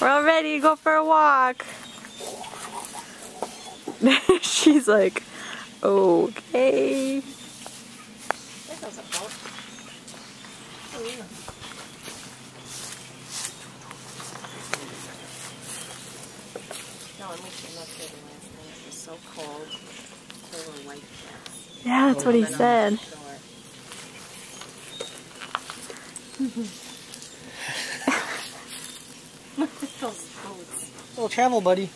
We're all ready to go for a walk. She's like, okay. so cold. There were white cats. Yeah, that's what he said. Those boots. Little travel buddy.